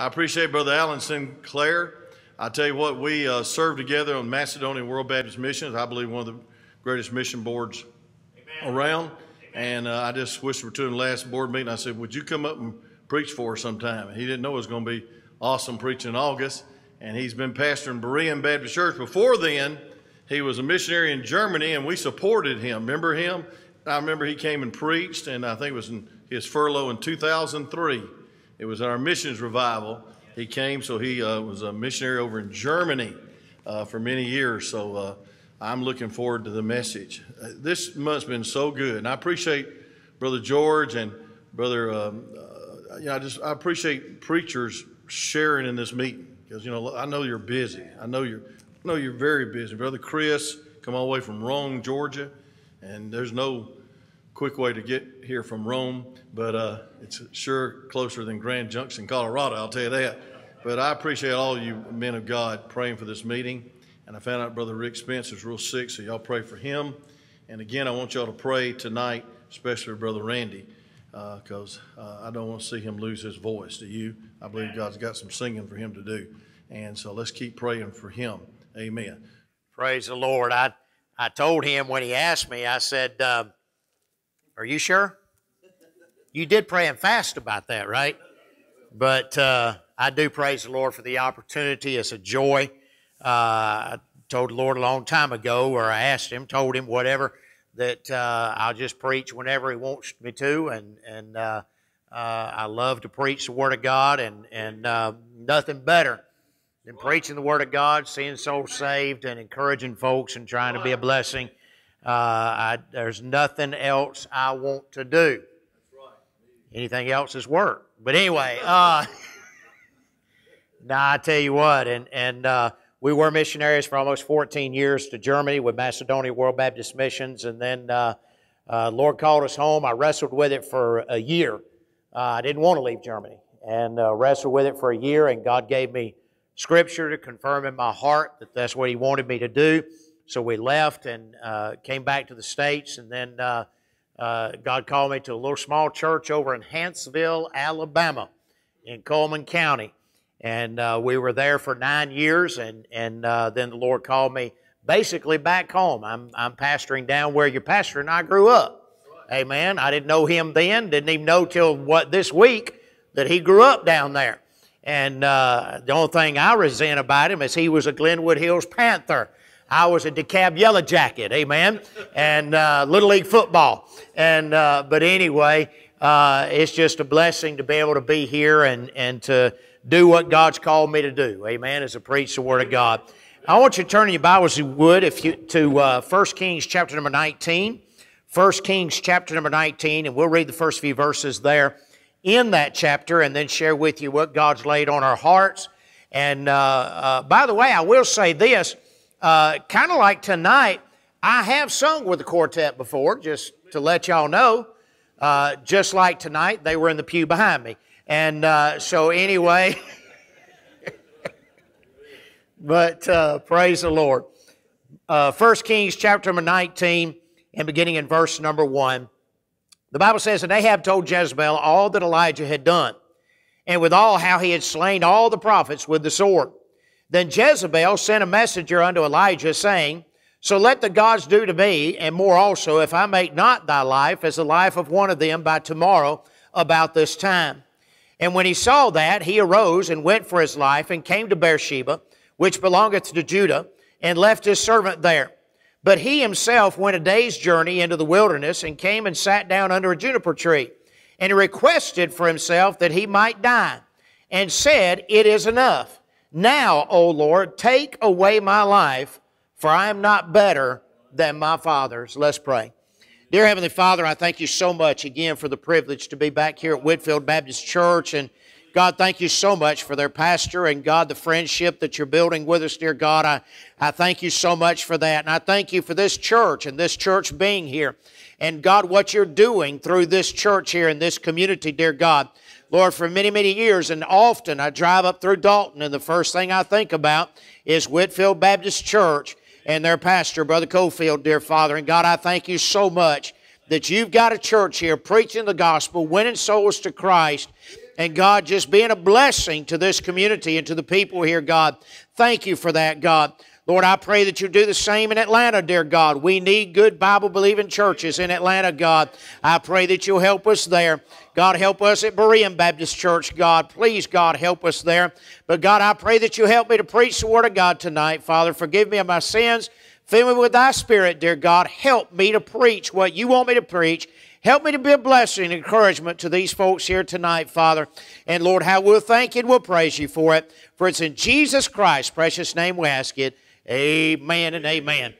I appreciate Brother Alan Sinclair. I tell you what, we uh, served together on Macedonian World Baptist Missions. I believe one of the greatest mission boards around. And uh, I just whispered to him last board meeting. I said, "Would you come up and preach for us sometime?" And he didn't know it was going to be awesome preaching in August. And he's been pastoring Berean Baptist Church. Before then, he was a missionary in Germany, and we supported him. Remember him? I remember he came and preached, and I think it was in his furlough in 2003. It was our missions revival. He came, so he uh, was a missionary over in Germany uh, for many years. So uh, I'm looking forward to the message. Uh, this month's been so good, and I appreciate Brother George and Brother. Um, uh, you know, I just I appreciate preachers sharing in this meeting because you know I know you're busy. I know you're I know you're very busy. Brother Chris, come all the way from Rome, Georgia, and there's no quick way to get here from Rome, but uh, it's sure closer than Grand Junction, Colorado, I'll tell you that. But I appreciate all you men of God praying for this meeting. And I found out Brother Rick Spence is real sick, so y'all pray for him. And again, I want y'all to pray tonight, especially Brother Randy, because uh, uh, I don't want to see him lose his voice. Do you? I believe God's got some singing for him to do. And so let's keep praying for him. Amen. Praise the Lord. I, I told him when he asked me, I said, uh, Are you sure? You did pray and fast about that, right? But uh, I do praise the Lord for the opportunity. It's a joy. Uh, I told the Lord a long time ago, or I asked Him, told Him, whatever, that uh, I'll just preach whenever He wants me to. And, and uh, uh, I love to preach the Word of God, and, and uh, nothing better than preaching the Word of God, seeing souls saved, and encouraging folks and trying to be a blessing. I, there's nothing else I want to do. Anything else is work. But anyway, uh, now I tell you what, and and uh, we were missionaries for almost 14 years to Germany with Macedonia World Baptist Missions, and then uh, uh, Lord called us home. I wrestled with it for a year. Uh, I didn't want to leave Germany, and uh, wrestled with it for a year, and God gave me Scripture to confirm in my heart that that's what He wanted me to do. So we left and uh, came back to the states, and then uh, God called me to a little small church over in Huntsville, Alabama, in Coleman County. And uh, we were there for nine years, and, and uh, then the Lord called me basically back home. I'm, I'm pastoring down where your pastor and I grew up. Amen. I didn't know him then, didn't even know till what this week that he grew up down there. And uh, the only thing I resent about him is he was a Glenwood Hills Panther. I was a DeKalb Yellow Jacket, amen, and uh, Little League football. And uh, but anyway, uh, it's just a blessing to be able to be here and and to do what God's called me to do, amen, as a preach the Word of God. I want you to turn your Bibles, you would, if you to uh, 1 Kings chapter number 19. 1 Kings chapter number 19, and we'll read the first few verses there in that chapter and then share with you what God's laid on our hearts. And uh, uh, by the way, I will say this uh, kind of like tonight, I have sung with the quartet before, just to let y'all know. Uh, just like tonight, they were in the pew behind me. And uh, so, anyway, but uh, praise the Lord. Uh, 1 Kings chapter number 19 and beginning in verse number 1. The Bible says, And Ahab told Jezebel all that Elijah had done, and with all how he had slain all the prophets with the sword. Then Jezebel sent a messenger unto Elijah, saying, So let the gods do to me, and more also, if I make not thy life as the life of one of them by tomorrow about this time. And when he saw that, he arose and went for his life, and came to Beersheba, which belongeth to Judah, and left his servant there. But he himself went a day's journey into the wilderness, and came and sat down under a juniper tree. And requested for himself that he might die, and said, It is enough. Now, O Lord, take away my life, for I am not better than my fathers. Let's pray. Dear Heavenly Father, I thank you so much again for the privilege to be back here at Whitfield Baptist Church. And God, thank you so much for their pastor and God, the friendship that you're building with us, dear God. I, I thank you so much for that. And I thank you for this church and this church being here. And God, what you're doing through this church here in this community, dear God. Lord, for many, many years, and often I drive up through Dalton, and the first thing I think about is Whitfield Baptist Church and their pastor, Brother Cofield, dear Father. And God, I thank you so much that you've got a church here preaching the gospel, winning souls to Christ, and God just being a blessing to this community and to the people here, God. Thank you for that, God. Lord, I pray that you do the same in Atlanta, dear God. We need good Bible believing churches in Atlanta, God. I pray that you'll help us there. God, help us at Berean Baptist Church, God. Please, God, help us there. But God, I pray that you help me to preach the Word of God tonight. Father, forgive me of my sins. Fill me with thy Spirit, dear God. Help me to preach what you want me to preach. Help me to be a blessing and encouragement to these folks here tonight, Father. And Lord, how we'll thank you and we'll praise you for it. For it's in Jesus Christ's precious name we ask it. Amen and amen.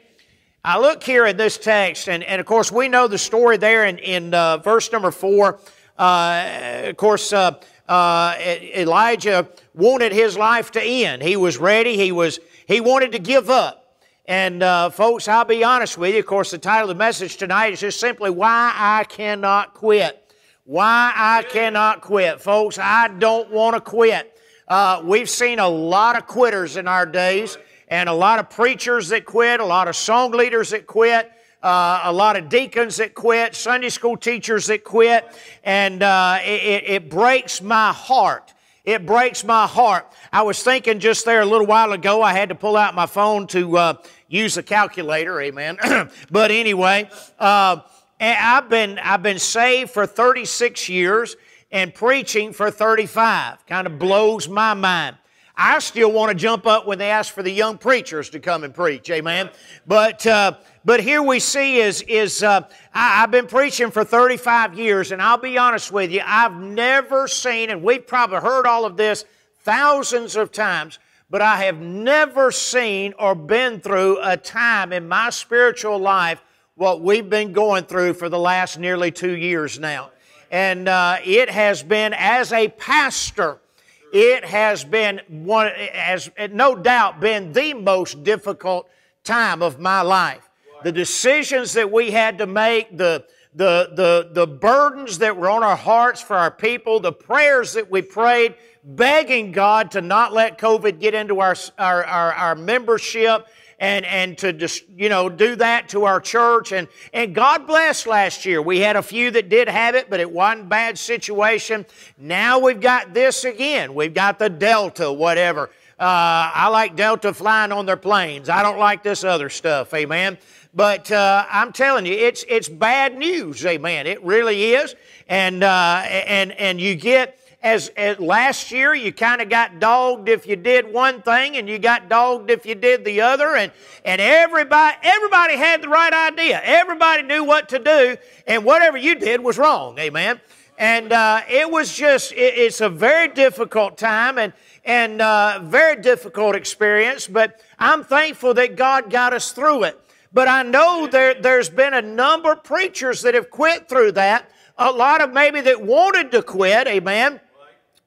I look here in this text, and, and of course, we know the story there in, in uh, verse number four. Uh, of course, uh, uh Elijah wanted his life to end. He was ready. He was he wanted to give up. And uh, folks, I'll be honest with you. Of course, the title of the message tonight is just simply "Why I Cannot Quit." Why I cannot quit, folks. I don't want to quit. Uh, we've seen a lot of quitters in our days and a lot of preachers that quit, a lot of song leaders that quit. Uh, a lot of deacons that quit, Sunday school teachers that quit, and uh, it, it breaks my heart. It breaks my heart. I was thinking just there a little while ago, I had to pull out my phone to uh, use a calculator, amen. but anyway, uh, I've been, I've been saved for 36 years and preaching for 35. Kind of blows my mind. I still want to jump up when they ask for the young preachers to come and preach, amen. But uh, but here we see is is uh, I, have been preaching for 35 years, and I'll be honest with you, I've never seen, and we've probably heard all of this thousands of times, but I have never seen or been through a time in my spiritual life what we've been going through for the last nearly two years now, and uh, it has been as a pastor it has been one, has no doubt been the most difficult time of my life. The decisions that we had to make, the, the, the, the burdens that were on our hearts for our people, the prayers that we prayed, begging God to not let COVID get into our, our, our, our membership and, and to just, you know, do that to our church. And, and God bless last year. We had a few that did have it, but it wasn't bad situation. Now we've got this again. We've got the Delta, whatever. Uh, I like Delta flying on their planes. I don't like this other stuff, amen. But uh, I'm telling you, it's it's bad news, amen. It really is, and uh, and and you get as, as last year you kind of got dogged if you did one thing and you got dogged if you did the other and, and everybody everybody had the right idea. Everybody knew what to do and whatever you did was wrong amen? And uh, it was just it, it's a very difficult time and and uh, very difficult experience but i'm thankful that god got us through it. But i know there, there's been a number of preachers that have quit through that. A lot of maybe that wanted to quit amen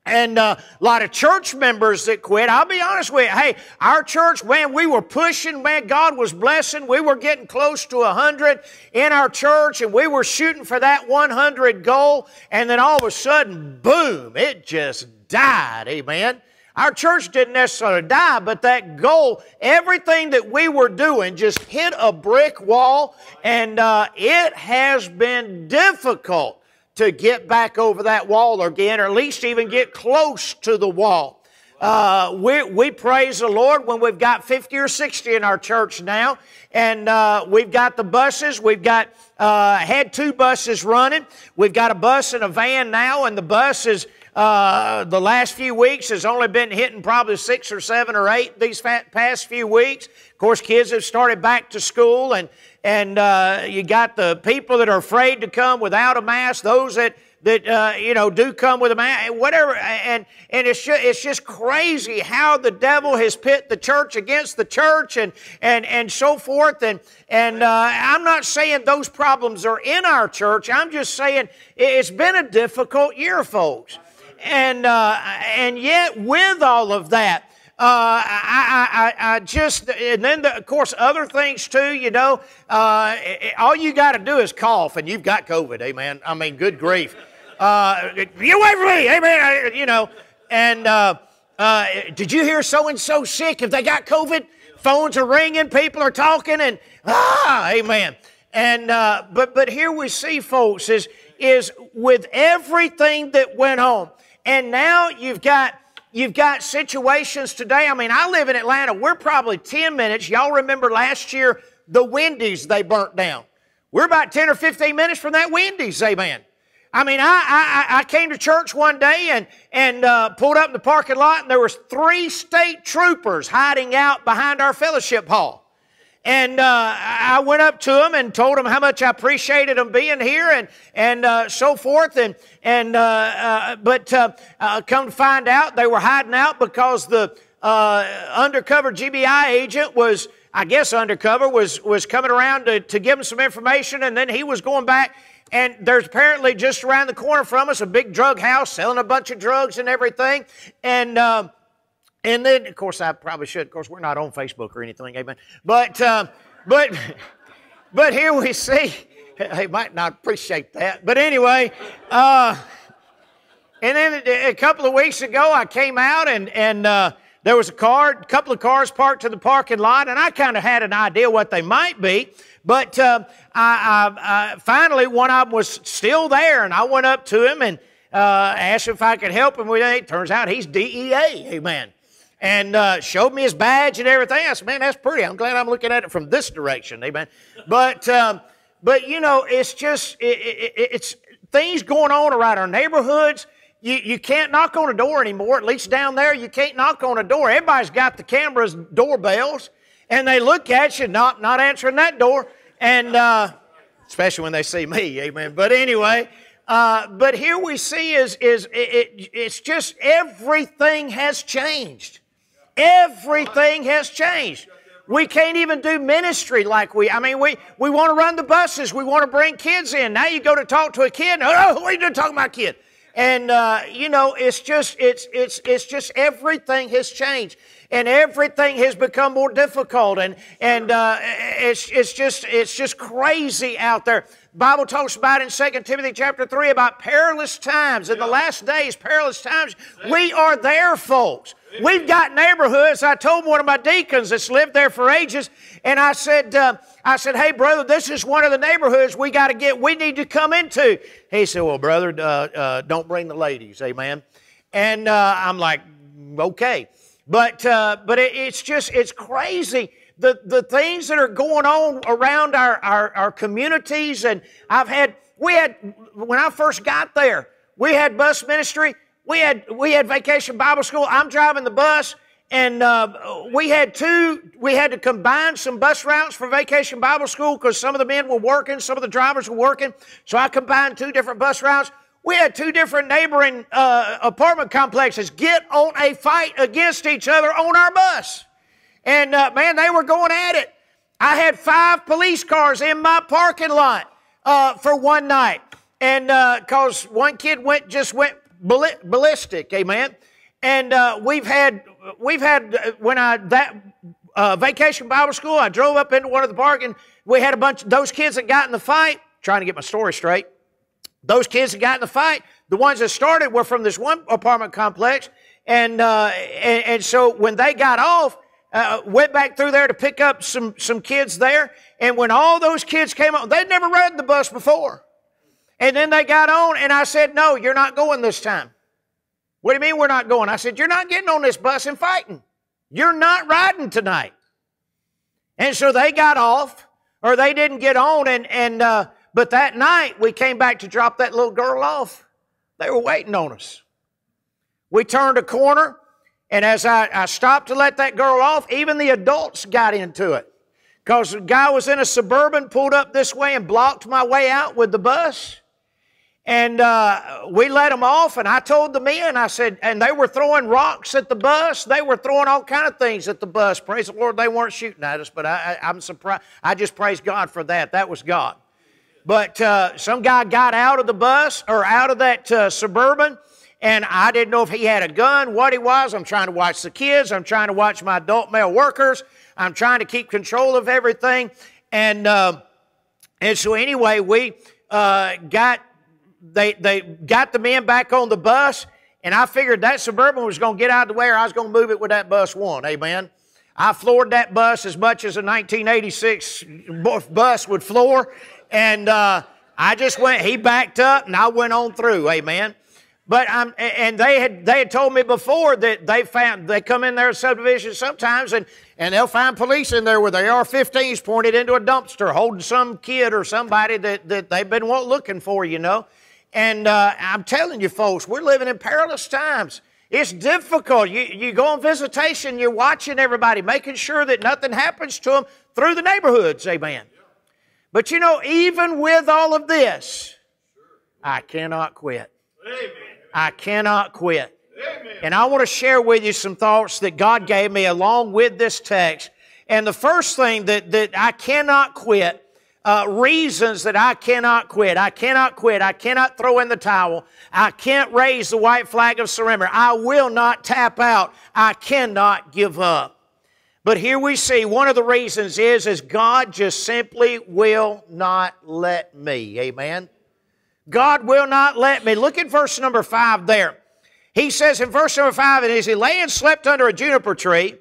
and uh, a lot of church members that quit. I'll be honest with you. Hey, our church, man, we were pushing, man, God was blessing. We were getting close to 100 in our church, and we were shooting for that 100 goal. And then all of a sudden, boom, it just died. Amen. Our church didn't necessarily die, but that goal, everything that we were doing just hit a brick wall, and uh, it has been difficult to get back over that wall again, or at least even get close to the wall. Uh, we, we praise the Lord when we've got 50 or 60 in our church now, and uh, we've got the buses. We've got uh, had two buses running. We've got a bus and a van now, and the bus is uh, the last few weeks has only been hitting probably six or seven or eight these past few weeks. Of course, kids have started back to school, and and uh, you got the people that are afraid to come without a mask, those that that uh, you know do come with a mask, whatever. And and it's just, it's just crazy how the devil has pit the church against the church and and and so forth. And and uh, I'm not saying those problems are in our church. I'm just saying it's been a difficult year, folks. And uh, and yet with all of that. Uh, I, I, I, just, and then the, of course other things too. You know, uh, all you got to do is cough, and you've got COVID. Amen. I mean, good grief. Uh, get away from me. Amen. You know, and uh, uh, did you hear so and so sick? If they got COVID, phones are ringing, people are talking, and ah, amen. And uh, but but here we see, folks, is is with everything that went on And now you've got you've got situations today. I mean, I live in Atlanta. We're probably 10 minutes. Y'all remember last year the Wendy's they burnt down. We're about 10 or 15 minutes from that Wendy's, amen. I mean, I, I, I came to church one day and, and uh, pulled up in the parking lot, and there was three state troopers hiding out behind our fellowship hall. And uh, I went up to them and told them how much I appreciated them being here and, and uh, so forth. And, and, uh, uh but uh, uh, come to find out, they were hiding out because the undercover GBI agent was, I guess, undercover, was, was coming around to, to give them some information. And then he was going back and there's apparently just around the corner from us a big drug house selling a bunch of drugs and everything. And uh, and then, of course, I probably should. Of course, we're not on Facebook or anything, amen. But uh, but but here we see. They might not appreciate that, but anyway. Uh, and then a couple of weeks ago, I came out and and uh, there was a car, a couple of cars parked to the parking lot, and I kind of had an idea what they might be. But uh, I, I, I, finally, one of them was still there, and I went up to him and uh, asked if I could help him with it. Turns out he's DEA, amen. And uh, showed me his badge and everything. I said, man, that's pretty. I'm glad I'm looking at it from this direction, amen. But, um, but you know, it's just, it, it, it's things going on around our neighborhoods. You, you can't knock on a door anymore, at least down there, you can't knock on a door. Everybody's got the cameras, doorbells and they look at you, not, not answering that door, and uh, especially when they see me, amen. But anyway, uh, but here we see is, is it, it, it's just everything has changed. Everything has changed. We can't even do ministry like we, I mean, we, we want to run the buses. We want to bring kids in. Now you go to talk to a kid. Oh, what are you doing talking about kid? And, uh, you know, it's just, it's, it's, it's just everything has changed and everything has become more difficult and, and uh, it's, it's, just, it's just crazy out there. Bible talks about in 2 Timothy chapter 3 about perilous times. In the last days, perilous times. We are there, folks. We've got neighborhoods. I told one of my deacons that's lived there for ages, and I said, uh, I said, hey, brother, this is one of the neighborhoods we got to get, we need to come into. He said, well, brother, uh, uh, don't bring the ladies, amen. And uh, I'm like, okay. But, uh, but it, it's just, it's crazy. The, the things that are going on around our, our, our communities. And I've had, we had, when I first got there, we had bus ministry. We had, we had vacation Bible school. I'm driving the bus and uh, we had two we had to combine some bus routes for vacation bible school because some of the men were working some of the drivers were working so i combined two different bus routes we had two different neighboring uh, apartment complexes get on a fight against each other on our bus. And uh, man, they were going at it. I had five police cars in my parking lot uh, for one night. And because uh, one kid went just went ballistic, amen. And uh, we've had we've had uh, when I that vacation Bible school, I drove up into one of the parking. We had a bunch of those kids that got in the fight. Trying to get my story straight. Those kids that got in the fight, the ones that started were from this one apartment complex. And, uh, and, and, so when they got off, uh, went back through there to pick up some, some kids there. And when all those kids came on, they'd never ridden the bus before. And then they got on, and I said, No, you're not going this time. What do you mean we're not going? I said, You're not getting on this bus and fighting. You're not riding tonight. And so they got off, or they didn't get on, and, and uh, but that night, we came back to drop that little girl off. They were waiting on us. We turned a corner, and as I, I stopped to let that girl off, even the adults got into it. Because the guy was in a suburban, pulled up this way, and blocked my way out with the bus. And uh, we let them off, and I told the men, I said, and they were throwing rocks at the bus. They were throwing all kind of things at the bus. Praise the Lord, they weren't shooting at us, but I, I'm surprised. I just praise God for that. That was God. But uh, some guy got out of the bus or out of that uh, suburban, and I didn't know if he had a gun, what he was. I'm trying to watch the kids. I'm trying to watch my adult male workers. I'm trying to keep control of everything. And uh, and so anyway, we uh, got they they got the men back on the bus, and I figured that suburban was going to get out of the way, or I was going to move it with that bus one. Amen. I floored that bus as much as a 1986 bus would floor, and uh, I just went, he backed up and I went on through, amen. But I'm, and they had they had told me before that they found they come in their subdivision sometimes and and they'll find police in there with their AR-15s pointed into a dumpster, holding some kid or somebody that, that they've been looking for, you know. And uh, I'm telling you, folks, we're living in perilous times. It's difficult. You, you go on visitation, you're watching everybody, making sure that nothing happens to them through the neighborhoods, amen. But you know, even with all of this, I cannot quit. I cannot quit. And I want to share with you some thoughts that God gave me along with this text. And the first thing that, that I cannot quit uh, reasons that I cannot quit. I cannot quit. I cannot throw in the towel. I can't raise the white flag of surrender. I will not tap out. I cannot give up. But here we see one of the reasons is, is God just simply will not let me. Amen. God will not let me. Look at verse number five there. He says in verse number five, and as he lay and slept under a juniper tree,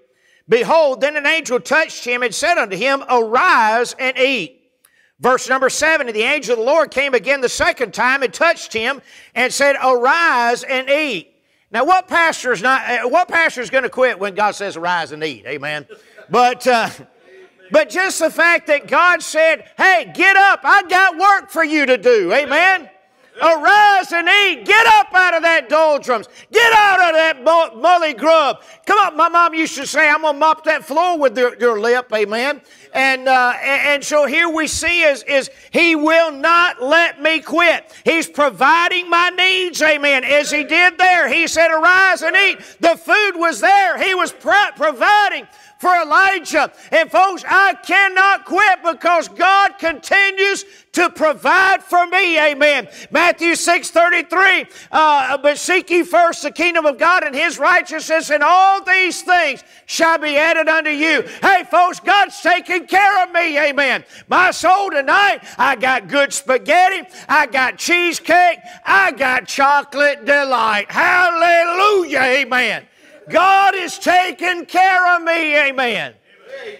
behold, then an angel touched him and said unto him, Arise and eat. Verse number seven, and the angel of the Lord came again the second time and touched him and said, Arise and eat. Now, what pastor is not? Uh, what pastor is going to quit when God says, "Arise and eat"? Amen. But, uh, but just the fact that God said, "Hey, get up! I've got work for you to do." Amen. Arise and eat. Get up out of that doldrums. Get out of that mully grub. Come on, my mom used to say, I'm going to mop that floor with your, your lip. Amen. And, uh, and so here we see is, is He will not let me quit. He's providing my needs. Amen. As He did there, He said, Arise and eat. The food was there. He was providing for Elijah. And folks, I cannot quit because God continues to provide for me. Amen. Matthew 6 33. Uh, but seek ye first the kingdom of God and his righteousness, and all these things shall be added unto you. Hey, folks, God's taking care of me. Amen. My soul tonight, I got good spaghetti, I got cheesecake, I got chocolate delight. Hallelujah. Amen. God is taking care of me. Amen.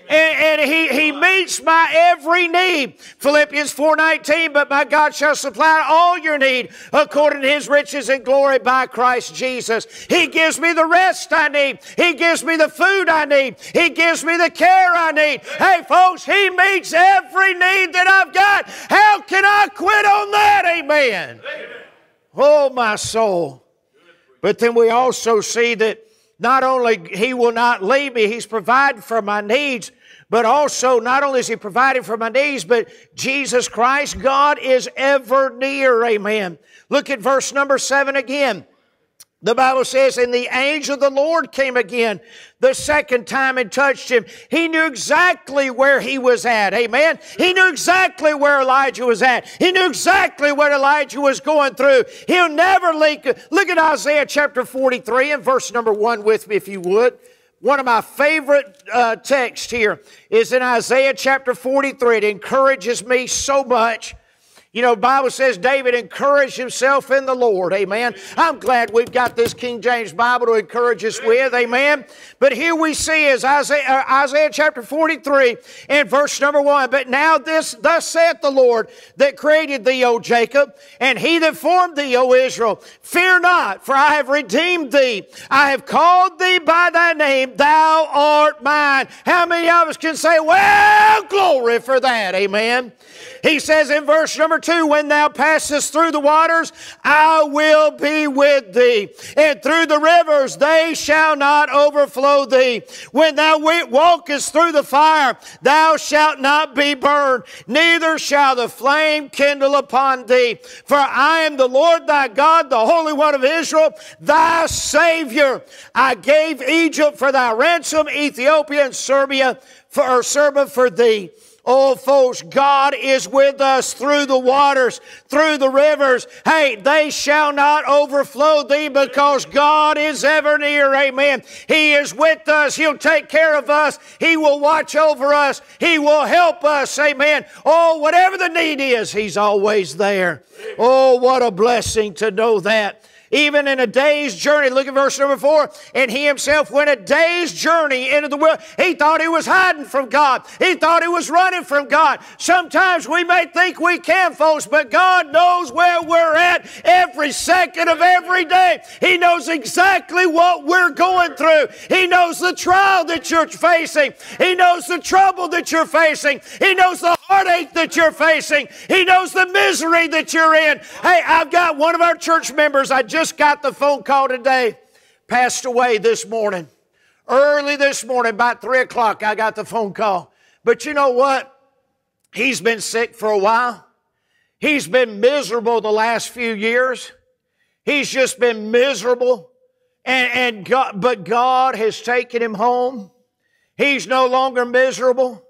And, and, he, he meets my every need. Philippians 4.19, but my God shall supply all your need according to his riches and glory by Christ Jesus. He gives me the rest I need. He gives me the food I need. He gives me the care I need. Hey folks, he meets every need that I've got. How can I quit on that? Amen. Amen. Oh my soul. But then we also see that not only He will not leave me, He's provided for my needs, but also not only is He providing for my needs, but Jesus Christ, God is ever near. Amen. Look at verse number seven again. The Bible says, and the angel of the Lord came again the second time and touched him. He knew exactly where he was at. Amen. He knew exactly where Elijah was at. He knew exactly what Elijah was going through. He'll never leak. Look at Isaiah chapter 43 and verse number one with me, if you would. One of my favorite uh, texts here is in Isaiah chapter 43. It encourages me so much. You know, Bible says David encouraged himself in the Lord. Amen. I'm glad we've got this King James Bible to encourage us with. Amen. But here we see is Isaiah, uh, Isaiah chapter 43 and verse number 1. But now this, thus saith the Lord that created thee, O Jacob, and he that formed thee, O Israel. Fear not, for I have redeemed thee. I have called thee by thy name. Thou art mine. How many of us can say, well, glory for that? Amen. He says in verse number two, when thou passest through the waters, I will be with thee. And through the rivers, they shall not overflow thee. When thou walkest through the fire, thou shalt not be burned, neither shall the flame kindle upon thee. For I am the Lord thy God, the Holy One of Israel, thy Savior. I gave Egypt for thy ransom, Ethiopia and Seba for, or Seba for thee. Oh, folks, God is with us through the waters, through the rivers. Hey, they shall not overflow thee because God is ever near. Amen. He is with us. He'll take care of us. He will watch over us. He will help us. Amen. Oh, whatever the need is, He's always there. Oh, what a blessing to know that. Even in a day's journey. Look at verse number four. And he himself went a day's journey into the world. He thought he was hiding from God. He thought he was running from God. Sometimes we may think we can, folks, but God knows where we're at every second of every day. He knows exactly what we're going through. He knows the trial that you're facing. He knows the trouble that you're facing. He knows the heartache that you're facing. He knows the misery that you're in. Hey, I've got one of our church members. I just got the phone call today, passed away this morning. Early this morning, about 3 o'clock, I got the phone call. But you know what? He's been sick for a while. He's been miserable the last few years. He's just been miserable. And, and God, but God has taken him home. He's no longer miserable.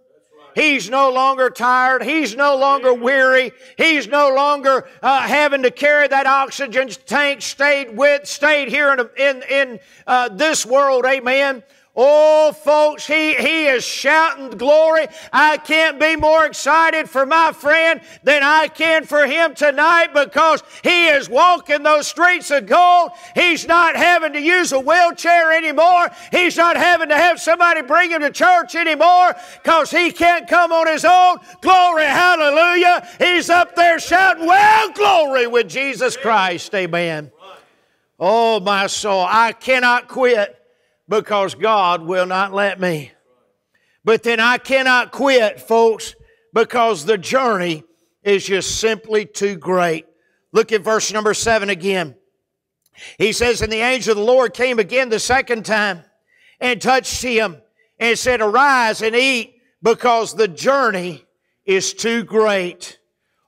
He's no longer tired. He's no longer weary. He's no longer uh, having to carry that oxygen tank. Stayed with, stayed here in in, in uh, this world. Amen. Oh, folks, he, he is shouting glory. I can't be more excited for my friend than I can for him tonight because he is walking those streets of gold. He's not having to use a wheelchair anymore. He's not having to have somebody bring him to church anymore because he can't come on his own. Glory, hallelujah. He's up there shouting, well, glory with Jesus Christ. Amen. Oh, my soul, I cannot quit because God will not let me. But then I cannot quit, folks, because the journey is just simply too great. Look at verse number seven again. He says, And the angel of the Lord came again the second time and touched him and said, Arise and eat because the journey is too great.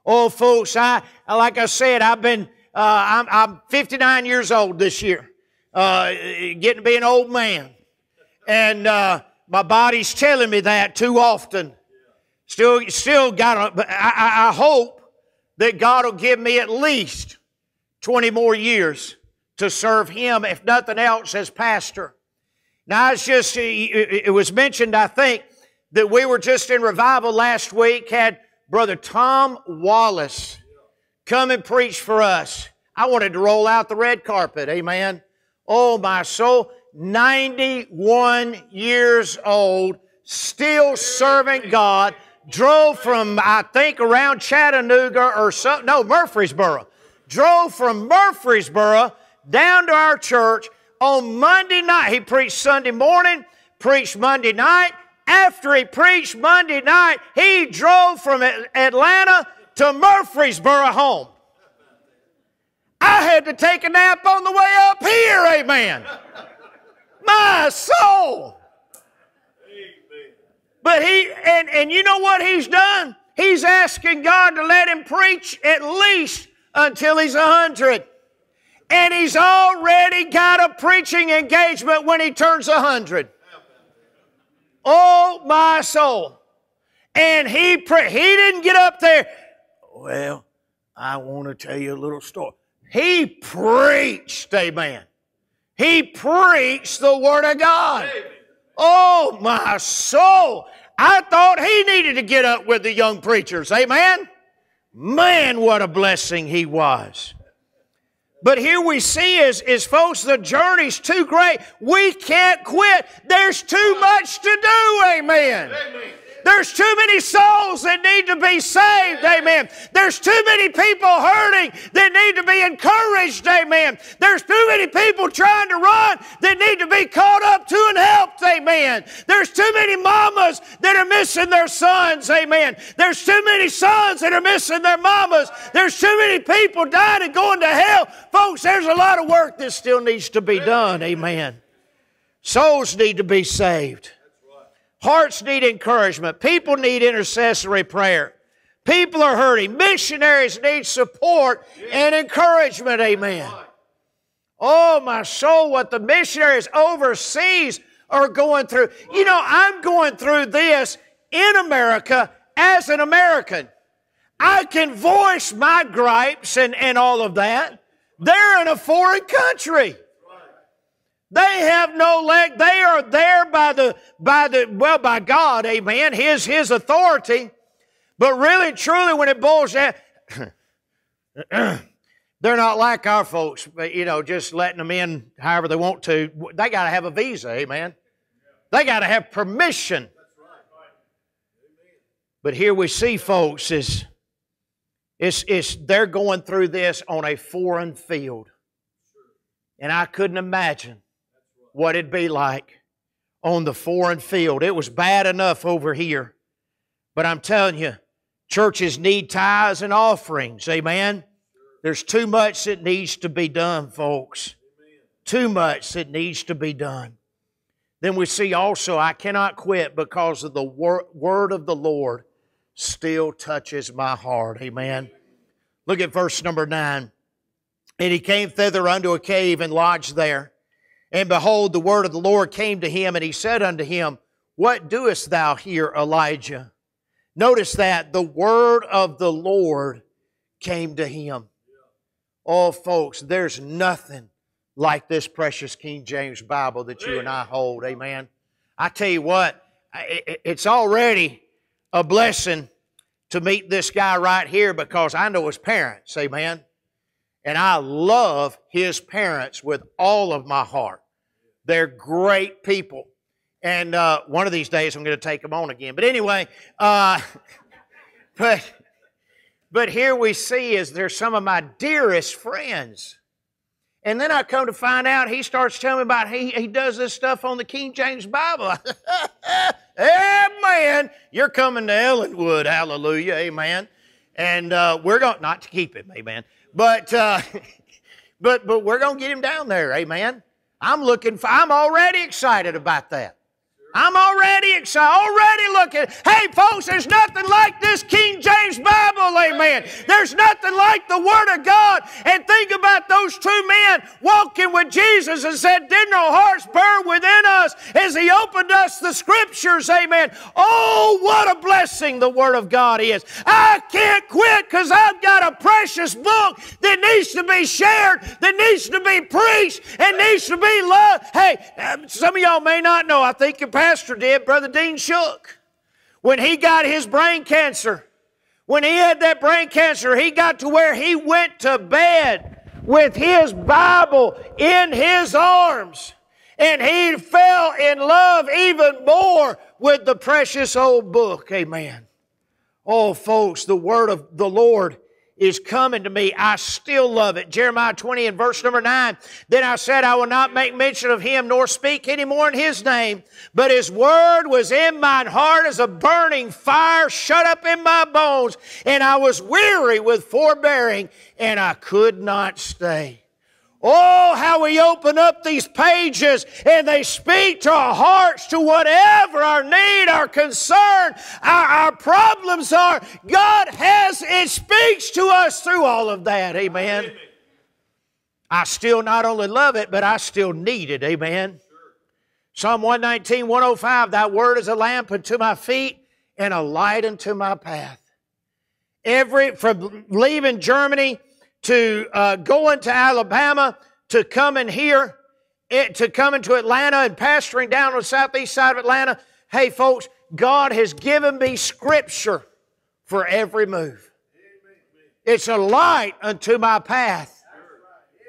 Oh, folks, I, like I said, I've been, uh, I'm, I'm 59 years old this year uh, getting to be an old man. And uh, my body's telling me that too often. Still, still got I hope that God will give me at least 20 more years to serve Him, if nothing else, as pastor. Now, it's just, it was mentioned, I think, that we were just in revival last week, had Brother Tom Wallace come and preach for us. I wanted to roll out the red carpet, amen. Oh, my soul. 91 years old, still serving God. Drove from, I think, around Chattanooga or so, no, Murfreesboro. Drove from Murfreesboro down to our church on Monday night. He preached Sunday morning, preached Monday night. After he preached Monday night, he drove from Atlanta to Murfreesboro home. Had to take a nap on the way up here, amen. My soul. Amen. But he, and, and you know what he's done? He's asking God to let him preach at least until he's a hundred. And he's already got a preaching engagement when he turns a hundred. Oh, my soul. And he, pre- he didn't get up there. Well, I want to tell you a little story. He preached, amen. He preached the Word of God. Oh, my soul. I thought he needed to get up with the young preachers. Amen? Man, what a blessing he was. But here we see is, is folks, the journey's too great. We can't quit. There's too much to do. Amen. Amen. There's too many souls that need to be saved, amen. There's too many people hurting that need to be encouraged, amen. There's too many people trying to run that need to be caught up to and helped, amen. There's too many mamas that are missing their sons, amen. There's too many sons that are missing their mamas. There's too many people dying and going to hell. Folks, there's a lot of work that still needs to be done, amen. Souls need to be saved. Hearts need encouragement. People need intercessory prayer. People are hurting. Missionaries need support and encouragement. Amen. Oh, my soul, what the missionaries overseas are going through. You know, I'm going through this in America as an American. I can voice my gripes and, and all of that. They're in a foreign country. They have no leg. They are there by the, by the, well, by God, amen, His, His authority. But really, truly, when it boils down, They're not like our folks, but, you know, just letting them in however they want to. They got to have a visa, amen. They got to have permission. But here we see, folks, is it's, it's, they're going through this on a foreign field. And I couldn't imagine what it'd be like on the foreign field. It was bad enough over here. But I'm telling you, churches need tithes and offerings. Amen. There's too much that needs to be done, folks. Too much that needs to be done. Then we see also, I cannot quit because of the wor- word of the Lord still touches my heart. Amen. Look at verse number nine. And he came thither unto a cave and lodged there. And behold, the word of the Lord came to him, and he said unto him, What doest thou here, Elijah? Notice that the word of the Lord came to him. Oh, folks, there's nothing like this precious King James Bible that you and I hold. Amen. I tell you what, it's already a blessing to meet this guy right here because I know his parents. Amen. And I love his parents with all of my heart. They're great people. And uh, one of these days I'm going to take them on again. But anyway, uh, but but here we see is they're some of my dearest friends. And then I come to find out he starts telling me about he, he does this stuff on the King James Bible. amen. You're coming to Ellenwood. Hallelujah. Amen. And uh, we're going, not to keep him. Amen. But, uh, but, but we're going to get him down there. Amen. I'm looking for, I'm already excited about that. I'm already excited, already looking. Hey, folks, there's nothing like this King James Bible, amen. There's nothing like the Word of God. And think about those two men walking with Jesus and said, Didn't our hearts burn within us as He opened us the Scriptures, amen. Oh, what a blessing the Word of God is. I can't quit because I've got a precious book that needs to be shared, that needs to be preached, and needs to be loved. Hey, uh, some of y'all may not know, I think your pastor did, Brother Dean Shook. When he got his brain cancer, when he had that brain cancer, he got to where he went to bed with his Bible in his arms. And he fell in love even more with the precious old book. Amen. Oh, folks, the word of the Lord is coming to me. I still love it. Jeremiah 20 and verse number 9. Then I said, I will not make mention of him nor speak any more in his name, but his word was in mine heart as a burning fire shut up in my bones, and I was weary with forbearing, and I could not stay. Oh, how we open up these pages and they speak to our hearts, to whatever our need, our concern, our, our problems are. God has, it speaks to us through all of that. Amen. I still not only love it, but I still need it. Amen. Psalm 119, 105, Thy word is a lamp unto my feet and a light unto my path. Every, from leaving Germany to uh, going to Alabama, to coming here, it, to coming to Atlanta and pastoring down on the southeast side of Atlanta. Hey, folks, God has given me scripture for every move. It's a light unto my path.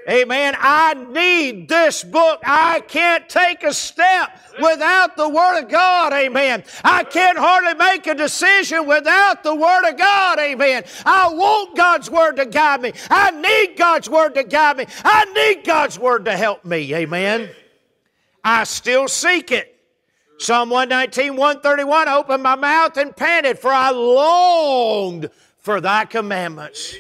Amen. I need this book. I can't take a step without the Word of God. Amen. I can't hardly make a decision without the Word of God. Amen. I want God's Word to guide me. I need God's Word to guide me. I need God's Word to help me. Amen. I still seek it. Psalm 119, 131, I opened my mouth and panted, for I longed for thy commandments.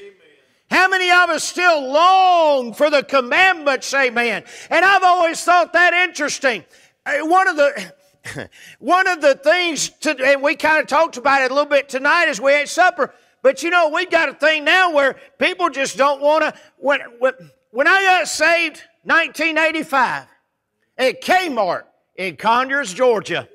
How many of us still long for the commandments, amen? And I've always thought that interesting. Uh, one of the one of the things, to, and we kind of talked about it a little bit tonight as we ate supper, but you know, we've got a thing now where people just don't want to. When, when, when I got saved, 1985, at Kmart in Conyers, Georgia,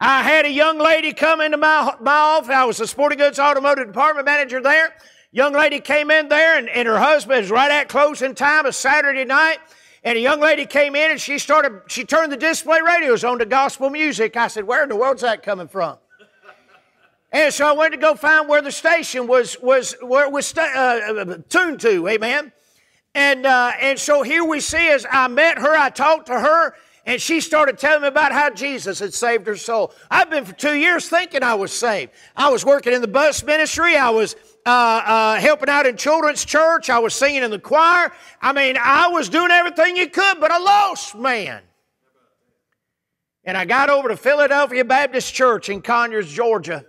I had a young lady come into my, my office. I was the sporting goods automotive department manager there. Young lady came in there, and, and her husband was right at closing time, a Saturday night. And a young lady came in and she started, she turned the display radios on to gospel music. I said, Where in the world's that coming from? And so I went to go find where the station was was where it was sta- uh, tuned to. Amen. And uh, and so here we see as I met her, I talked to her, and she started telling me about how Jesus had saved her soul. I've been for two years thinking I was saved. I was working in the bus ministry. I was uh, uh, helping out in children's church. I was singing in the choir. I mean, I was doing everything you could, but a lost man. And I got over to Philadelphia Baptist Church in Conyers, Georgia.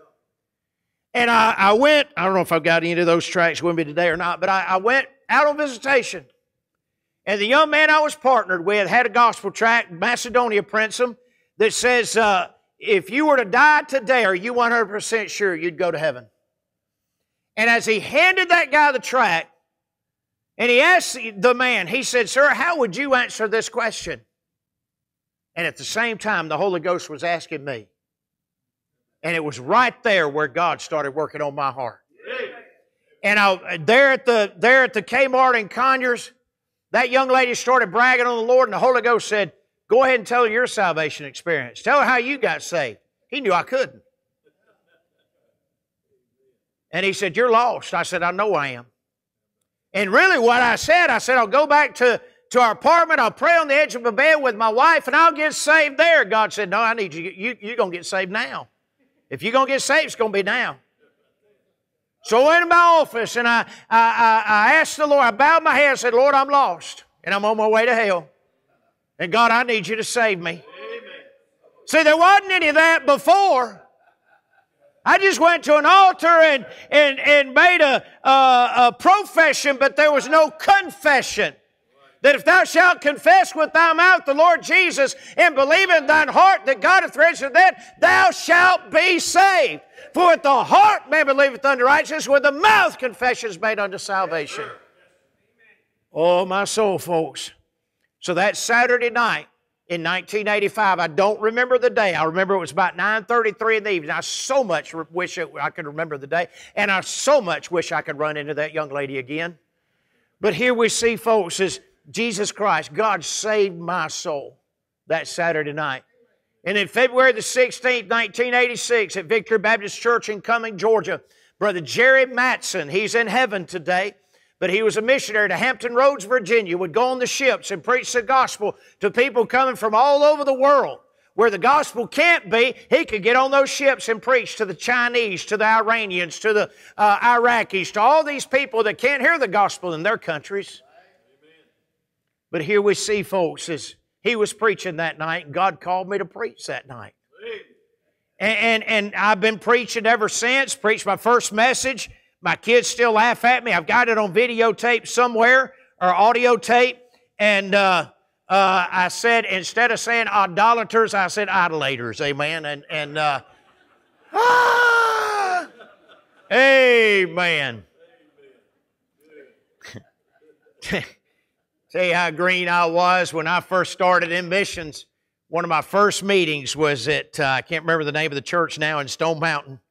And I, I went, I don't know if I've got any of those tracks with me today or not, but I, I went out on visitation. And the young man I was partnered with had a gospel tract, Macedonia Princeum, that says, uh, if you were to die today, are you 100% sure you'd go to heaven? And as he handed that guy the tract, and he asked the man, he said, Sir, how would you answer this question? And at the same time, the Holy Ghost was asking me. And it was right there where God started working on my heart. And I, there at the there at the Kmart in Conyers, that young lady started bragging on the Lord, and the Holy Ghost said, "Go ahead and tell her your salvation experience. Tell her how you got saved." He knew I couldn't. And he said, You're lost. I said, I know I am. And really, what I said, I said, I'll go back to, to our apartment, I'll pray on the edge of a bed with my wife, and I'll get saved there. God said, No, I need you. you you're going to get saved now. If you're going to get saved, it's going to be now. So I went in my office and I, I, I, asked the Lord, I bowed my head and said, Lord, I'm lost and I'm on my way to hell. And God, I need you to save me. Amen. See, there wasn't any of that before. I just went to an altar and, and, and made a, a, a profession, but there was no confession that if thou shalt confess with thy mouth the Lord Jesus and believe in thine heart that God hath raised from the dead, thou shalt be saved. For with the heart man believeth unto righteousness, with the mouth confession is made unto salvation. Oh, my soul, folks. So that Saturday night in 1985, I don't remember the day. I remember it was about 9:33 in the evening. I so much wish I could remember the day, and I so much wish I could run into that young lady again. But here we see, folks, is Jesus Christ, God saved my soul that Saturday night. And in February the 16th, 1986, at Victory Baptist Church in Cumming, Georgia, Brother Jerry Matson, he's in heaven today, but he was a missionary to Hampton Roads, Virginia, would go on the ships and preach the gospel to people coming from all over the world. Where the gospel can't be, he could get on those ships and preach to the Chinese, to the Iranians, to the uh, Iraqis, to all these people that can't hear the gospel in their countries. But here we see, folks, as he was preaching that night, and God called me to preach that night. And, and, and I've been preaching ever since, preached my first message. My kids still laugh at me. I've got it on videotape somewhere or audio tape. And uh, uh, I said, instead of saying idolaters, I said idolaters. Amen. And, and uh, ah, amen. You how green I was when I first started in missions. One of my first meetings was at, uh, I can't remember the name of the church now in Stone Mountain.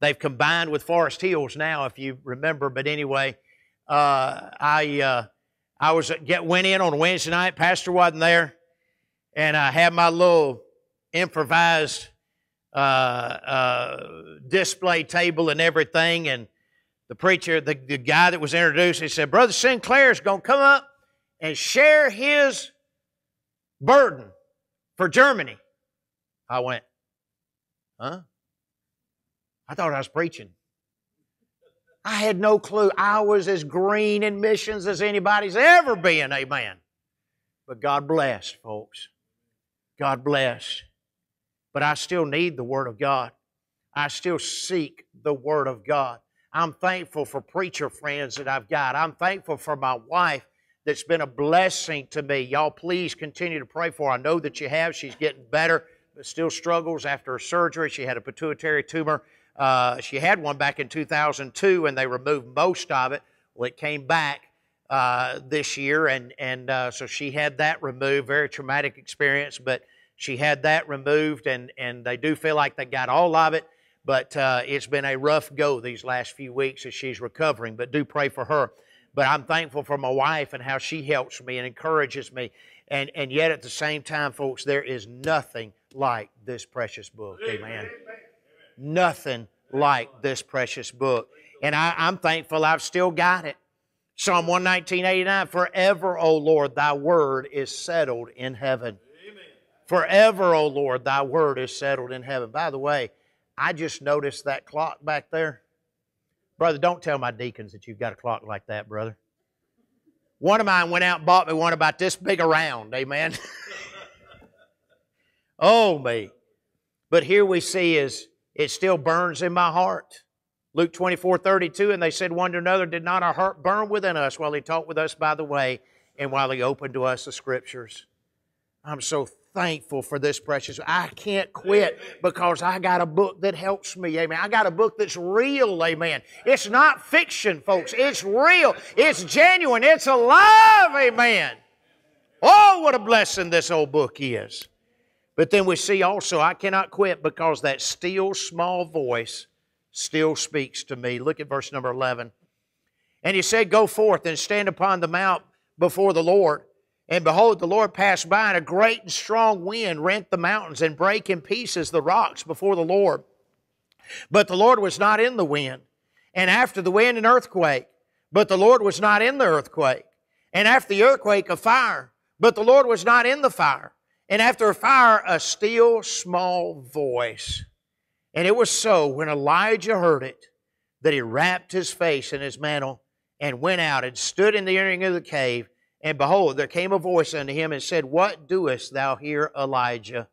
They've combined with Forest Hills now, if you remember. But anyway, uh, I, uh, I was get, went in on Wednesday night. Pastor wasn't there. And I had my little improvised uh, uh, display table and everything. And the preacher, the, the guy that was introduced, he said, Brother Sinclair's going to come up and share his burden for Germany. I went, huh? I thought I was preaching. I had no clue. I was as green in missions as anybody's ever been, amen. But God bless, folks. God bless. But I still need the Word of God. I still seek the Word of God. I'm thankful for preacher friends that I've got. I'm thankful for my wife that's been a blessing to me. Y'all, please continue to pray for her. I know that you have. She's getting better, but still struggles after her surgery. She had a pituitary tumor. Uh, she had one back in 2002, and they removed most of it. Well, it came back uh, this year, and and uh, so she had that removed. Very traumatic experience, but she had that removed, and and they do feel like they got all of it. But uh, it's been a rough go these last few weeks as she's recovering. But do pray for her. But I'm thankful for my wife and how she helps me and encourages me. And, and yet at the same time, folks, there is nothing like this precious book. Amen. Nothing like this precious book. And I, I'm thankful I've still got it. Psalm 119, 89, Forever, O Lord, thy word is settled in heaven. Forever, O Lord, thy word is settled in heaven. By the way, I just noticed that clock back there. Brother, don't tell my deacons that you've got a clock like that, brother. One of mine went out and bought me one about this big around, amen. oh me. But here we see is it still burns in my heart. Luke 24, 32, and they said one to another, Did not our heart burn within us while he talked with us by the way and while he opened to us the scriptures? I'm so thankful for this precious. I can't quit because I got a book that helps me. Amen. I got a book that's real. Amen. It's not fiction, folks. It's real. It's genuine. It's alive. Amen. Oh, what a blessing this old book is. But then we see also, I cannot quit because that still small voice still speaks to me. Look at verse number 11. And he said, Go forth and stand upon the mount before the Lord. And behold, the Lord passed by, and a great and strong wind rent the mountains and brake in pieces the rocks before the Lord. But the Lord was not in the wind. And after the wind, an earthquake. But the Lord was not in the earthquake. And after the earthquake, a fire. But the Lord was not in the fire. And after a fire, a still small voice. And it was so when Elijah heard it that he wrapped his face in his mantle and went out and stood in the entering of the cave. And behold, there came a voice unto him and said, What doest thou here, Elijah?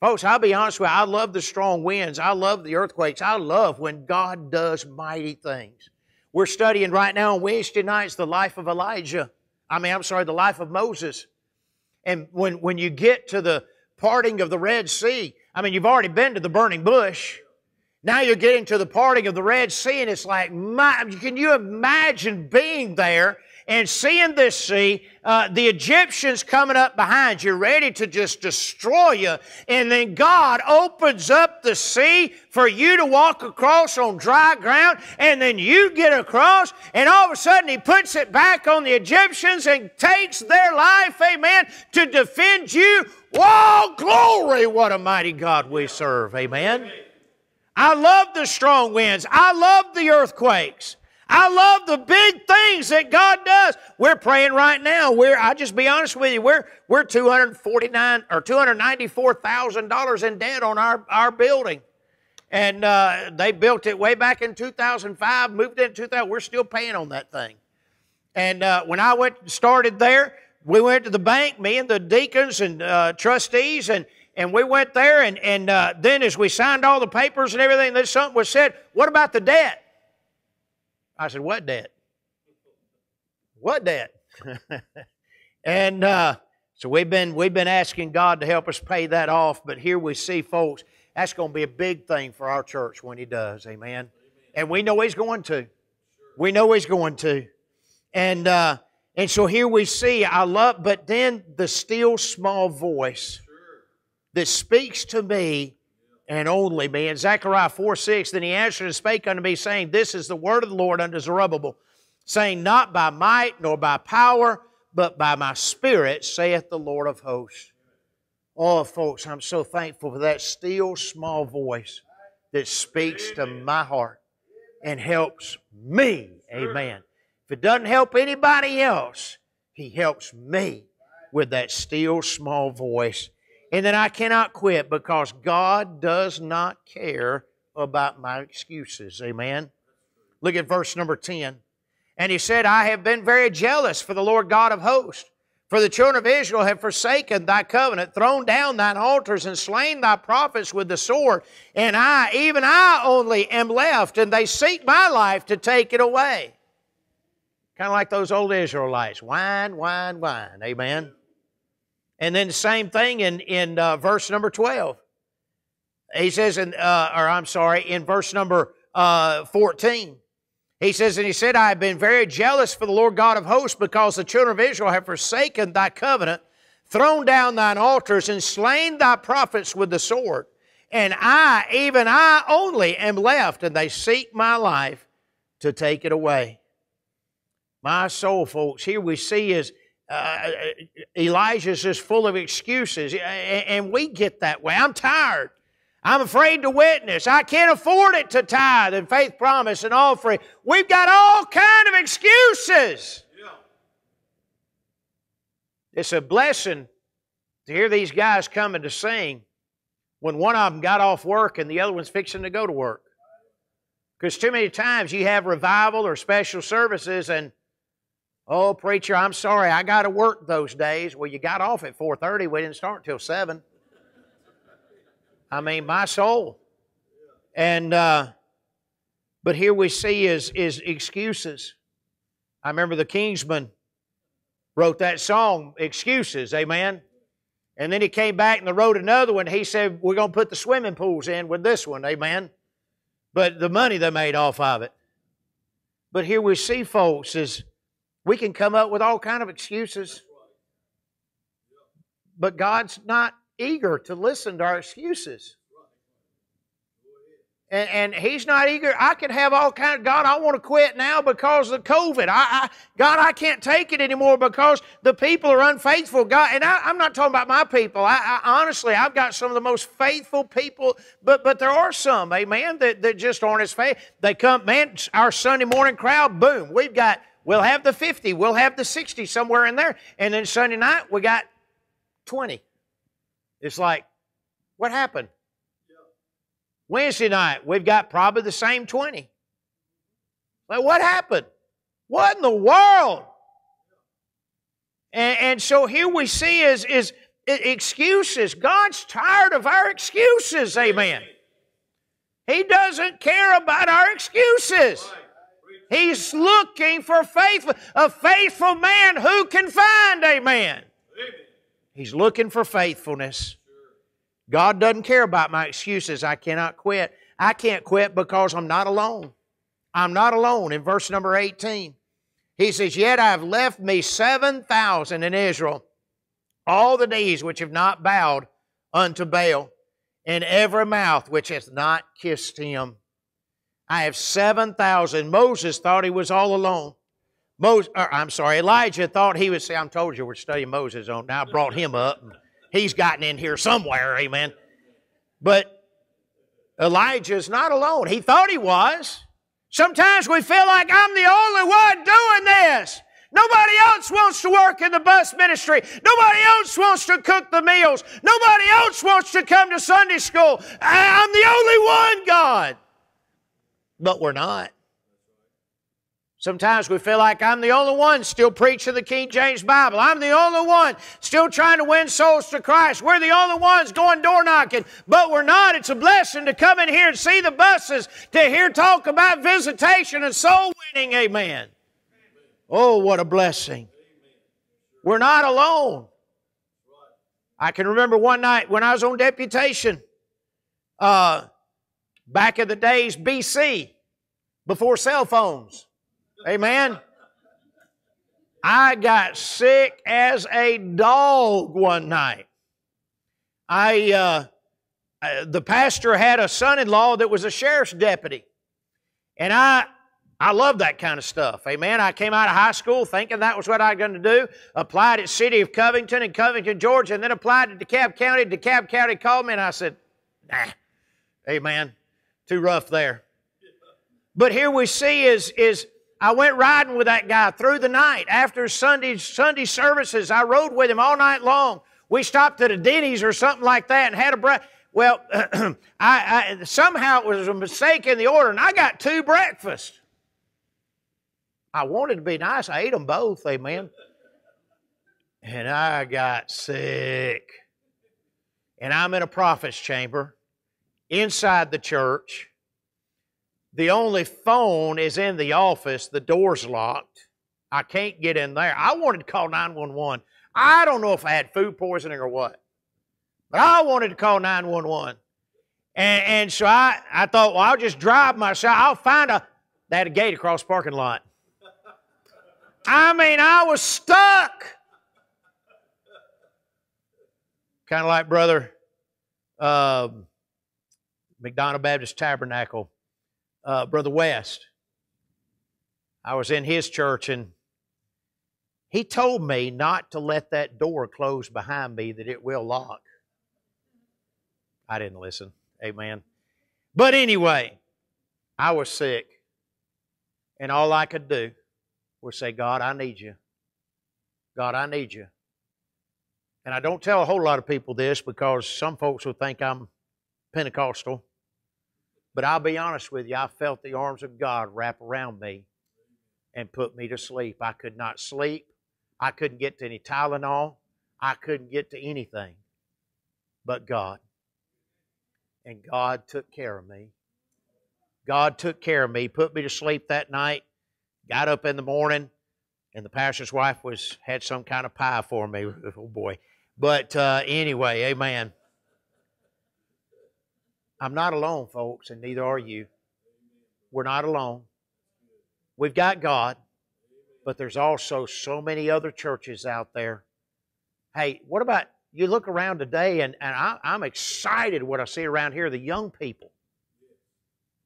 Folks, I'll be honest with you, I love the strong winds. I love the earthquakes. I love when God does mighty things. We're studying right now on Wednesday nights the life of Elijah. I mean, I'm sorry, the life of Moses. And when, when you get to the parting of the Red Sea, I mean, you've already been to the burning bush. Now you're getting to the parting of the Red Sea, and it's like, my, can you imagine being there and seeing this sea, uh, the Egyptians coming up behind you, ready to just destroy you. And then God opens up the sea for you to walk across on dry ground. And then you get across, and all of a sudden He puts it back on the Egyptians and takes their life, amen, to defend you. Whoa, glory! What a mighty God we serve, amen. I love the strong winds. I love the earthquakes. I love the big things that God does. We're praying right now. We're, I just be honest with you, we're, we're 249 or $294,000 in debt on our, our building. And uh, they built it way back in 2005, moved in 2000. We're still paying on that thing. And uh, when I went started there, we went to the bank, me and the deacons and uh, trustees, and, and we went there. And, and uh, then as we signed all the papers and everything, then something was said, what about the debt? I said, What debt? What debt? and uh, so we've been, we've been asking God to help us pay that off, but here we see, folks, that's going to be a big thing for our church when He does. Amen. Amen. And we know He's going to. Sure. We know He's going to. And, uh, and so here we see, I love, but then the still small voice sure. that speaks to me and only me. In Zechariah 4 6, then he answered and spake unto me, saying, This is the word of the Lord unto Zerubbabel, saying, Not by might nor by power, but by my spirit, saith the Lord of hosts. Oh, folks, I'm so thankful for that still small voice that speaks to my heart and helps me. Amen. If it doesn't help anybody else, He helps me with that still small voice and then I cannot quit because God does not care about my excuses. Amen. Look at verse number 10. And he said, I have been very jealous for the Lord God of hosts. For the children of Israel have forsaken thy covenant, thrown down thine altars, and slain thy prophets with the sword. And I, even I only, am left, and they seek my life to take it away. Kind of like those old Israelites. Whine, whine, whine. Amen. And then the same thing in, in uh, verse number 12. He says, in, uh, or I'm sorry, in verse number uh, 14. He says, And he said, I have been very jealous for the Lord God of hosts because the children of Israel have forsaken thy covenant, thrown down thine altars, and slain thy prophets with the sword. And I, even I only, am left, and they seek my life to take it away. My soul, folks, here we see is uh, Elijah's just full of excuses, and we get that way. I'm tired. I'm afraid to witness. I can't afford it to tithe and faith promise and offering. We've got all kind of excuses. It's a blessing to hear these guys coming to sing when one of them got off work and the other one's fixing to go to work. Because too many times you have revival or special services and oh preacher, I'm sorry, I got to work those days. Well, you got off at 4:30. We didn't start till seven. I mean, my soul. And uh, but here we see is is excuses. I remember the Kingsmen wrote that song, Excuses, amen. And then he came back and wrote another one. He said, We're going to put the swimming pools in with this one, amen. But the money they made off of it. But here we see, folks, is we can come up with all kind of excuses. But God's not eager to listen to our excuses. And, and he's not eager. I could have all kind of God. I want to quit now because of COVID. I, I God, I can't take it anymore because the people are unfaithful. God, and I, am not talking about my people. I, I, honestly, I've got some of the most faithful people, but but there are some, amen, that, that just aren't as faithful. They come, man. Our Sunday morning crowd, boom, we've got. We'll have the 50, we'll have the 60 somewhere in there. And then Sunday night, we got 20. It's like, what happened? Wednesday night, we've got probably the same 20. Like, what happened? What in the world? And, and so here we see is, is excuses. God's tired of our excuses, amen. He doesn't care about our excuses. He's looking for faithful, a faithful man who can find, a man. He's looking for faithfulness. God doesn't care about my excuses. I cannot quit. I can't quit because I'm not alone. I'm not alone. In verse number 18, he says, Yet I have left me 7,000 in Israel, all the days which have not bowed unto Baal, and every mouth which hath not kissed him. I have 7,000. Moses thought he was all alone. Moses, er, I'm sorry, Elijah thought he was, see, I'm told you we're studying Moses on, now I brought him up. He's gotten in here somewhere, amen. But Elijah is not alone. He thought he was. Sometimes we feel like I'm the only one doing this. Nobody else wants to work in the bus ministry. Nobody else wants to cook the meals. Nobody else wants to come to Sunday school. I'm the only one, God. But we're not. Sometimes we feel like I'm the only one still preaching the King James Bible. I'm the only one still trying to win souls to Christ. We're the only ones going door knocking, but we're not. It's a blessing to come in here and see the buses, to hear talk about visitation and soul winning. Amen. Oh, what a blessing. We're not alone. I can remember one night when I was on deputation, uh, back in the days BC, before cell phones. Amen. I got sick as a dog one night. I, uh, the pastor had a son-in-law that was a sheriff's deputy, and I, I love that kind of stuff. Amen. I came out of high school thinking that was what I was going to do. Applied at City of Covington in Covington, Georgia, and then applied to DeKalb County. DeKalb County called me, and I said, "Nah, Amen. Too rough there." But here we see is is I went riding with that guy through the night. After Sunday, Sunday services, I rode with him all night long. We stopped at a Denny's or something like that and had a breakfast. Well, I, I, somehow it was a mistake in the order, and I got two breakfasts. I wanted to be nice. I ate them both, amen. And I got sick. And I'm in a prophet's chamber inside the church. The only phone is in the office, the door's locked. I can't get in there. I wanted to call 911. I don't know if I had food poisoning or what, but I wanted to call 911. And, and so I, I thought, well, I'll just drive myself. I'll find a, they had a gate across parking lot. I mean, I was stuck. Kind of like Brother uh, McDonough Baptist Tabernacle uh, Brother West. I was in his church and he told me not to let that door close behind me, that it will lock. I didn't listen. Amen. But anyway, I was sick. And all I could do was say, God, I need you. God, I need you. And I don't tell a whole lot of people this because some folks will think I'm Pentecostal. But I'll be honest with you, I felt the arms of God wrap around me and put me to sleep. I could not sleep. I couldn't get to any Tylenol. I couldn't get to anything but God. And God took care of me. God took care of me, put me to sleep that night, got up in the morning, and the pastor's wife was had some kind of pie for me. Oh boy. But uh, anyway, amen. I'm not alone, folks, and neither are you. We're not alone. We've got God, but there's also so many other churches out there. Hey, what about you look around today, and, and I, I'm excited what I see around here, the young people.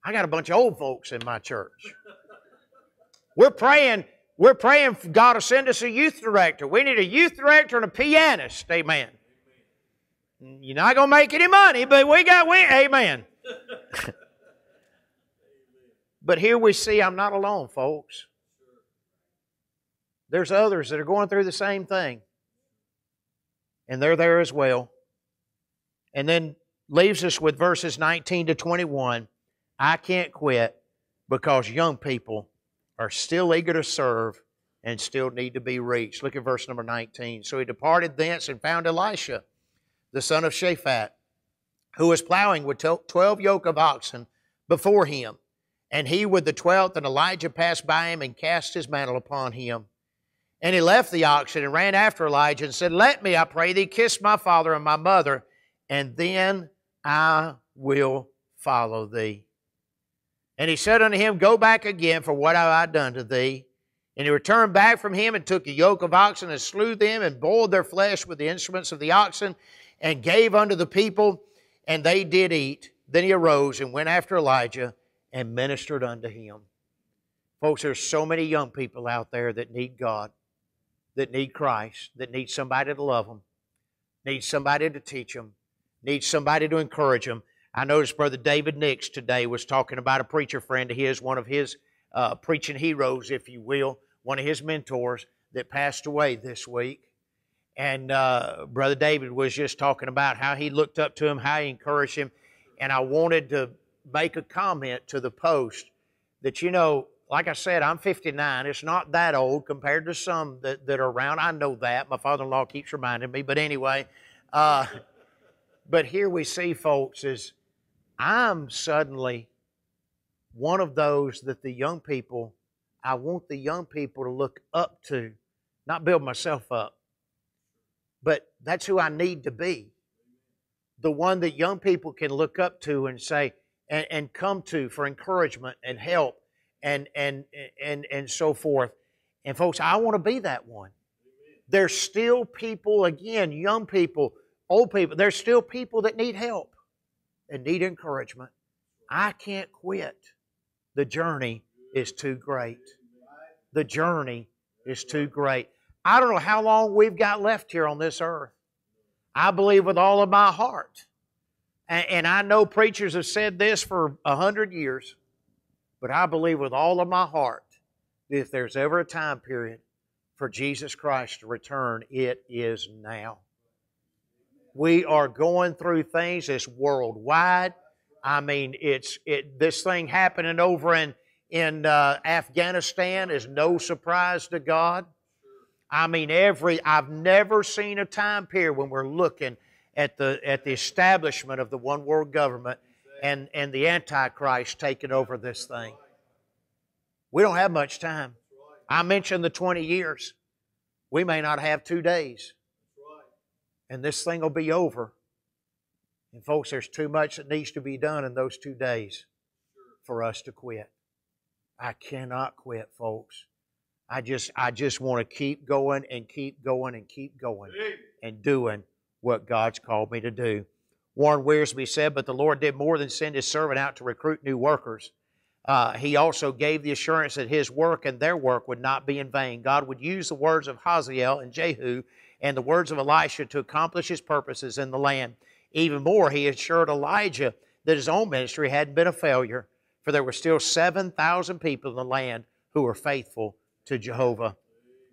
I got a bunch of old folks in my church. We're praying, we're praying for God to send us a youth director. We need a youth director and a pianist. Amen. You're not going to make any money, but we got, we, amen. but here we see I'm not alone, folks. There's others that are going through the same thing. And they're there as well. And then leaves us with verses 19 to 21. I can't quit because young people are still eager to serve and still need to be reached. Look at verse number 19. So he departed thence and found Elisha the son of Shaphat, who was plowing with twelve yoke of oxen before him. And he with the twelfth, and Elijah passed by him and cast his mantle upon him. And he left the oxen and ran after Elijah and said, Let me, I pray thee, kiss my father and my mother, and then I will follow thee. And he said unto him, Go back again, for what have I done to thee? And he returned back from him and took a yoke of oxen and slew them and boiled their flesh with the instruments of the oxen and gave unto the people, and they did eat. Then he arose and went after Elijah and ministered unto him. Folks, there's so many young people out there that need God, that need Christ, that need somebody to love them, need somebody to teach them, need somebody to encourage them. I noticed Brother David Nix today was talking about a preacher friend of his, one of his uh, preaching heroes, if you will, one of his mentors that passed away this week. And uh, Brother David was just talking about how he looked up to him, how he encouraged him. And I wanted to make a comment to the post that, you know, like I said, I'm 59. It's not that old compared to some that, that are around. I know that. My father in law keeps reminding me. But anyway, uh, but here we see, folks, is I'm suddenly one of those that the young people, I want the young people to look up to, not build myself up that's who I need to be. The one that young people can look up to and say, and, and come to for encouragement and help and, and, and, and so forth. And folks, I want to be that one. There's still people, again, young people, old people, there's still people that need help and need encouragement. I can't quit. The journey is too great. The journey is too great. I don't know how long we've got left here on this earth. I believe with all of my heart. And, and I know preachers have said this for a hundred years, but I believe with all of my heart that if there's ever a time period for Jesus Christ to return, it is now. We are going through things that's worldwide. I mean, it's it. This thing happening over in in uh, Afghanistan is no surprise to God. I mean, every, I've never seen a time period when we're looking at the, at the establishment of the one world government and, and the Antichrist taking over this thing. We don't have much time. I mentioned the 20 years. We may not have two days. And this thing will be over. And, folks, there's too much that needs to be done in those two days for us to quit. I cannot quit, folks. I just I just want to keep going and keep going and keep going and doing what God's called me to do. Warren Wiersbe said, But the Lord did more than send his servant out to recruit new workers. Uh, he also gave the assurance that his work and their work would not be in vain. God would use the words of Hazael and Jehu and the words of Elisha to accomplish his purposes in the land. Even more, he assured Elijah that his own ministry hadn't been a failure, for there were still 7,000 people in the land who were faithful to Jehovah.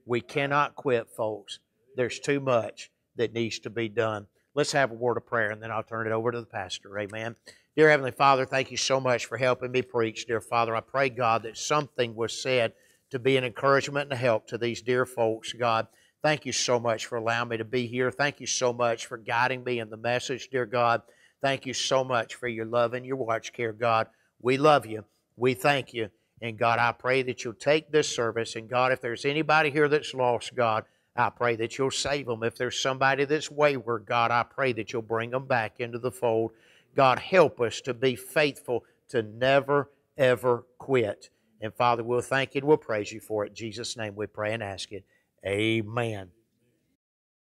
We cannot quit, folks. There's too much that needs to be done. Let's have a word of prayer, and then I'll turn it over to the pastor. Amen. Dear Heavenly Father, thank you so much for helping me preach. Dear Father, I pray, God, that something was said to be an encouragement and a help to these dear folks, God. Thank you so much for allowing me to be here. Thank you so much for guiding me in the message, dear God. Thank you so much for your love and your watch care, God. We love you. We thank you. And God, I pray that you'll take this service. And God, if there's anybody here that's lost, God, I pray that you'll save them. If there's somebody that's wayward, God, I pray that you'll bring them back into the fold. God, help us to be faithful to never, ever quit. And Father, we'll thank you and we'll praise you for it. In Jesus' name we pray and ask it. Amen.